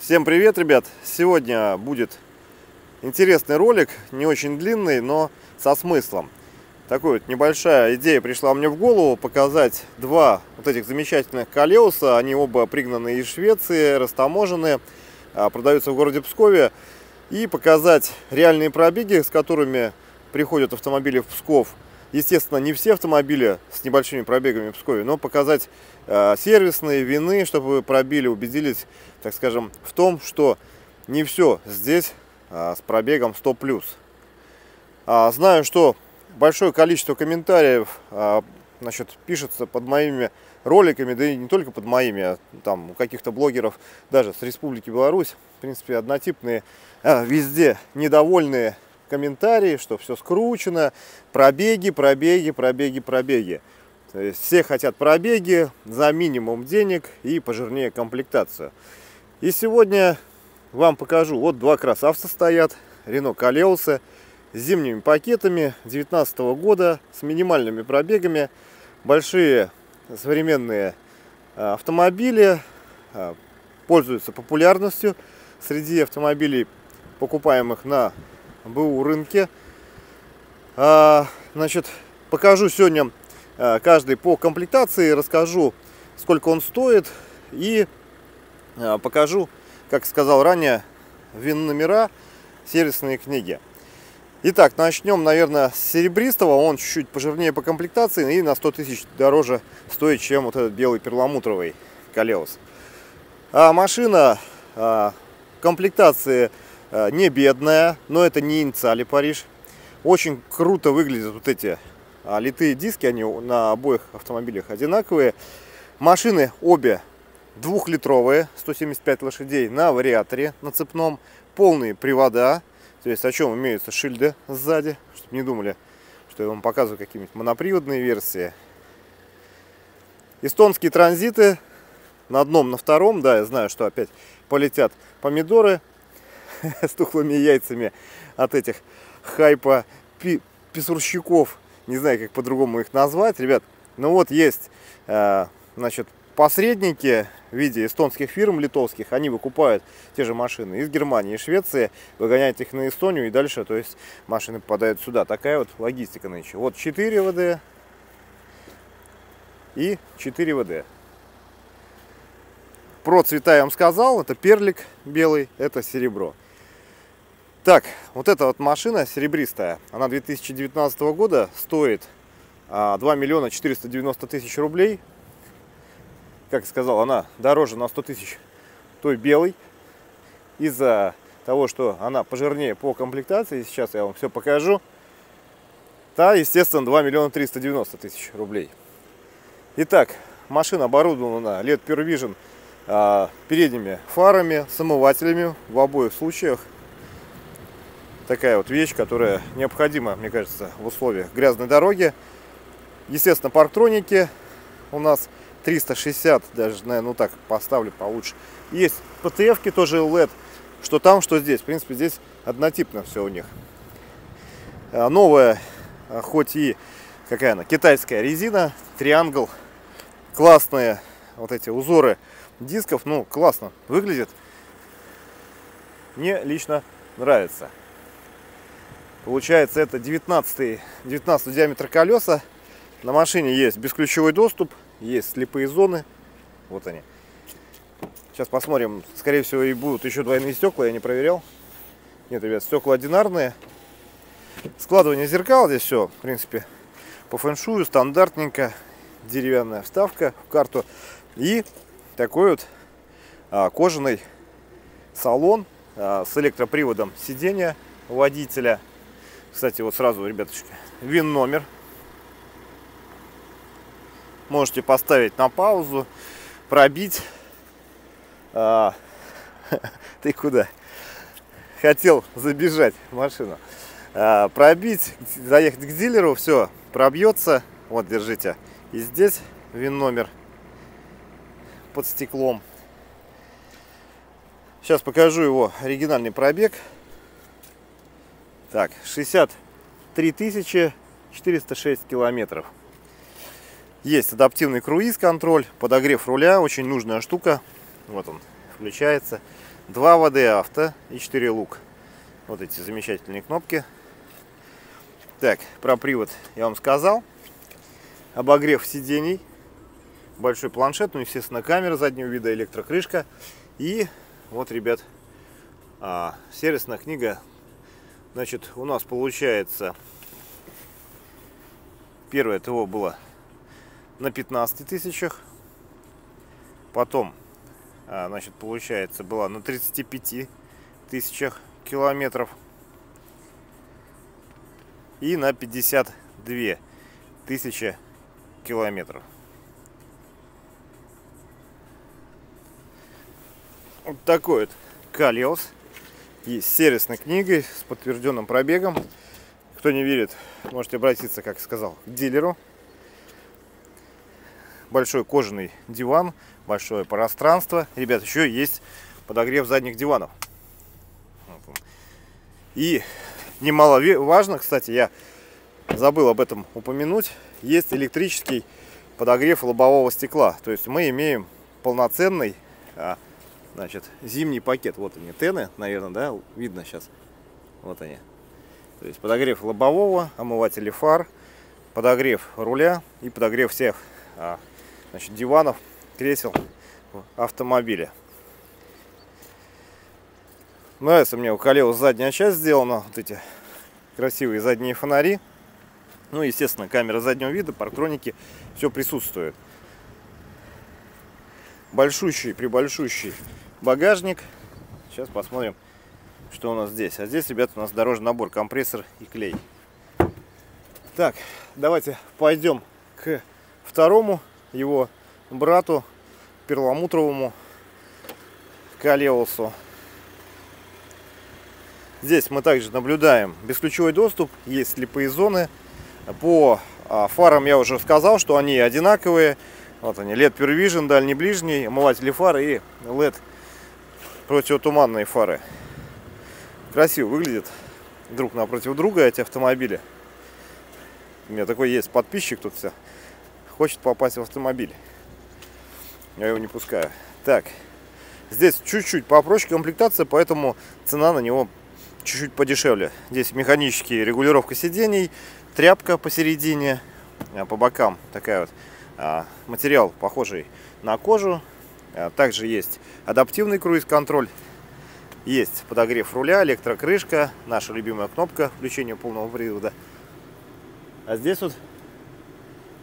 Всем привет, ребят! Сегодня будет интересный ролик, не очень длинный, но со смыслом. Такой вот небольшая идея пришла мне в голову показать два вот этих замечательных колеса. Они оба пригнаны из Швеции, растаможены, а, продаются в городе Пскове. И показать реальные пробеги, с которыми приходят автомобили в Псков. Естественно, не все автомобили с небольшими пробегами в Пскове, но показать э, сервисные вины, чтобы вы пробили, убедились, так скажем, в том, что не все здесь э, с пробегом 100+. А, знаю, что большое количество комментариев э, значит, пишется под моими роликами, да и не только под моими, а там у каких-то блогеров даже с Республики Беларусь, в принципе, однотипные, э, везде недовольные комментарии, что все скручено, пробеги, пробеги, пробеги, пробеги. То есть все хотят пробеги за минимум денег и пожирнее комплектацию. И сегодня вам покажу, вот два красавца стоят, Рено Калеусы с зимними пакетами 2019 года, с минимальными пробегами, большие современные а, автомобили, а, пользуются популярностью среди автомобилей, покупаемых на БУ рынке. А, значит, покажу сегодня а, каждый по комплектации, расскажу, сколько он стоит и а, покажу, как сказал ранее, вин номера, сервисные книги. Итак, начнем, наверное, с серебристого. Он чуть-чуть пожирнее по комплектации и на 100 тысяч дороже стоит, чем вот этот белый перламутровый Калеус. А машина комплектации не бедная, но это не инициали Париж. Очень круто выглядят вот эти а, литые диски, они на обоих автомобилях одинаковые. Машины обе двухлитровые, 175 лошадей на вариаторе, на цепном, полные привода, то есть о чем имеются шильды сзади, чтобы не думали, что я вам показываю какие-нибудь моноприводные версии. Эстонские транзиты на одном, на втором, да, я знаю, что опять полетят помидоры, с тухлыми яйцами от этих хайпа пи писурщиков. Не знаю, как по-другому их назвать, ребят. Ну вот есть, э, значит, посредники в виде эстонских фирм литовских, они выкупают те же машины из Германии и Швеции, выгоняют их на Эстонию и дальше, то есть машины попадают сюда. Такая вот логистика нынче. Вот 4 ВД и 4 ВД. Про цвета я вам сказал, это перлик белый, это серебро. Так, вот эта вот машина серебристая, она 2019 года стоит 2 а, миллиона 490 тысяч рублей. Как сказал, она дороже на 100 тысяч той белой. Из-за того, что она пожирнее по комплектации, сейчас я вам все покажу. Та, естественно, 2 миллиона 390 тысяч рублей. Итак, машина оборудована LED Pure Vision передними фарами, смывателями в обоих случаях такая вот вещь, которая необходима, мне кажется, в условиях грязной дороги. Естественно, парктроники у нас 360, даже, наверное, ну так поставлю получше. Есть ПТФ-ки тоже LED, что там, что здесь. В принципе, здесь однотипно все у них. А, новая, а, хоть и какая она, китайская резина, триангл. Классные вот эти узоры дисков, ну, классно выглядит. Мне лично нравится. Получается это 19, 19 диаметр колеса. На машине есть бесключевой доступ, есть слепые зоны. Вот они. Сейчас посмотрим. Скорее всего и будут еще двойные стекла, я не проверял. Нет, ребят, стекла одинарные. Складывание зеркал здесь все, в принципе, по фэншую, стандартненько. Деревянная вставка в карту. И такой вот а, кожаный салон а, с электроприводом сидения водителя. Кстати, вот сразу, ребяточки, вин номер. Можете поставить на паузу, пробить. А, ты куда? Хотел забежать в машину. А, пробить, заехать к дилеру, все, пробьется. Вот, держите. И здесь вин номер под стеклом. Сейчас покажу его оригинальный пробег. Так, 63 406 километров. Есть адаптивный круиз-контроль, подогрев руля, очень нужная штука. Вот он включается. 2 ВД авто и 4 лук. Вот эти замечательные кнопки. Так, про привод я вам сказал. Обогрев сидений. Большой планшет, ну, естественно, камера заднего вида, электрокрышка. И вот, ребят, а, сервисная книга. Значит, у нас получается первое ТО было на 15 тысячах. Потом, а, значит, получается, была на 35 тысячах километров. И на 52 тысячи километров. Вот такой вот Калиос. И с сервисной книгой, с подтвержденным пробегом. Кто не верит, можете обратиться, как сказал, к дилеру. Большой кожаный диван, большое пространство. Ребят, еще есть подогрев задних диванов. И немаловажно, кстати, я забыл об этом упомянуть, есть электрический подогрев лобового стекла. То есть мы имеем полноценный а, значит, зимний пакет. Вот они, тены, наверное, да, видно сейчас. Вот они. То есть подогрев лобового, омыватели фар, подогрев руля и подогрев всех а, значит, диванов, кресел автомобиля. Нравится мне у колеса задняя часть сделана. Вот эти красивые задние фонари. Ну, естественно, камера заднего вида, парктроники, все присутствует. Большущий, прибольшущий багажник. Сейчас посмотрим, что у нас здесь. А здесь, ребята, у нас дорожный набор, компрессор и клей. Так, давайте пойдем к второму его брату, перламутровому Калеусу. Здесь мы также наблюдаем бесключевой доступ, есть слепые зоны. По а, фарам я уже сказал, что они одинаковые. Вот они, LED Pure Vision, дальний ближний, омыватели фар и LED противотуманные фары. Красиво выглядит друг напротив друга эти автомобили. У меня такой есть подписчик тут все. Хочет попасть в автомобиль. Я его не пускаю. Так, здесь чуть-чуть попроще комплектация, поэтому цена на него чуть-чуть подешевле. Здесь механические регулировка сидений, тряпка посередине, а по бокам такая вот а, материал похожий на кожу, также есть адаптивный круиз-контроль, есть подогрев руля, электрокрышка, наша любимая кнопка включения полного привода. А здесь вот,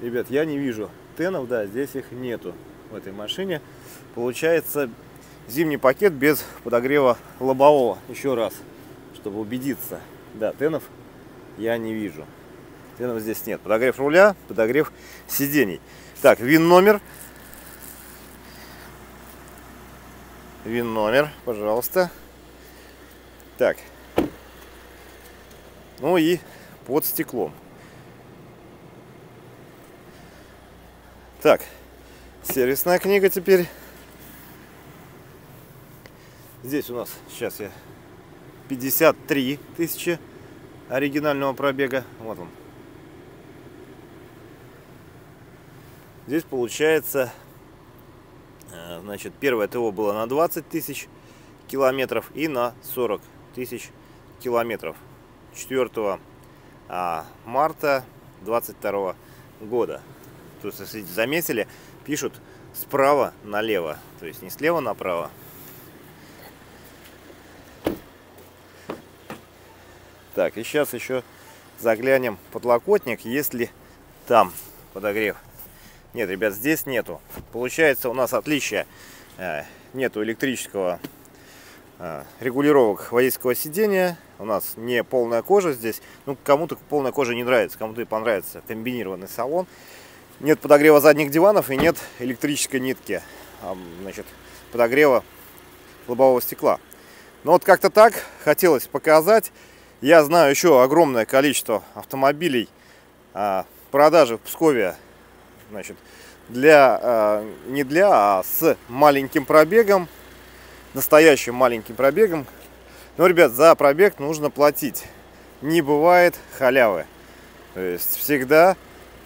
ребят, я не вижу тенов, да, здесь их нету в этой машине. Получается зимний пакет без подогрева лобового. Еще раз, чтобы убедиться. Да, тенов я не вижу. Тенов здесь нет. Подогрев руля, подогрев сидений. Так, вин номер Вин номер, пожалуйста. Так. Ну и под стеклом. Так, сервисная книга теперь. Здесь у нас, сейчас я, 53 тысячи оригинального пробега. Вот он. Здесь получается значит, первое ТО было на 20 тысяч километров и на 40 тысяч километров 4 а, марта 22 года. То есть, если заметили, пишут справа налево, то есть не слева направо. Так, и сейчас еще заглянем подлокотник, есть ли там подогрев. Нет, ребят, здесь нету. Получается у нас отличие. Э, нету электрического э, регулировок водительского сидения. У нас не полная кожа здесь. Ну, кому-то полная кожа не нравится, кому-то и понравится комбинированный салон. Нет подогрева задних диванов и нет электрической нитки, значит, подогрева лобового стекла. Но вот как-то так хотелось показать. Я знаю еще огромное количество автомобилей а, продажи в Пскове значит, для, э, не для, а с маленьким пробегом, настоящим маленьким пробегом. Но, ребят, за пробег нужно платить. Не бывает халявы. То есть всегда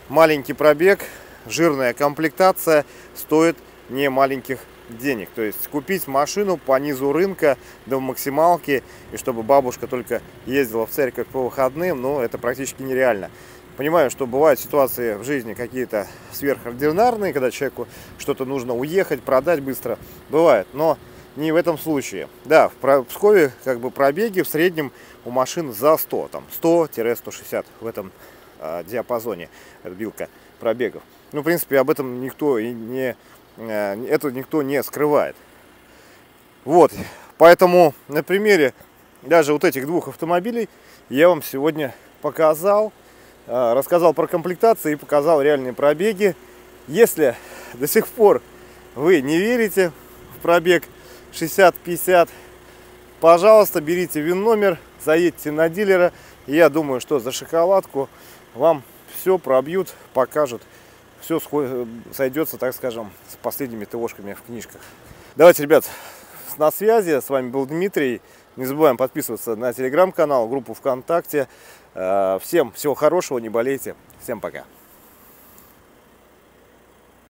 маленький пробег, жирная комплектация стоит не маленьких денег. То есть купить машину по низу рынка до максималки, и чтобы бабушка только ездила в церковь по выходным, ну, это практически нереально. Понимаю, что бывают ситуации в жизни какие-то сверхординарные, когда человеку что-то нужно уехать, продать быстро. Бывает, но не в этом случае. Да, в Пскове как бы пробеги в среднем у машин за 100, там 100-160 в этом э, диапазоне отбилка пробегов. Ну, в принципе, об этом никто и не, э, это никто не скрывает. Вот, поэтому на примере даже вот этих двух автомобилей я вам сегодня показал, рассказал про комплектации и показал реальные пробеги. Если до сих пор вы не верите в пробег 60-50, пожалуйста, берите вин номер, заедьте на дилера. Я думаю, что за шоколадку вам все пробьют, покажут все сойдется, так скажем, с последними ТОшками в книжках. Давайте, ребят, на связи. С вами был Дмитрий. Не забываем подписываться на телеграм-канал, группу ВКонтакте. Э, всем всего хорошего, не болейте. Всем пока.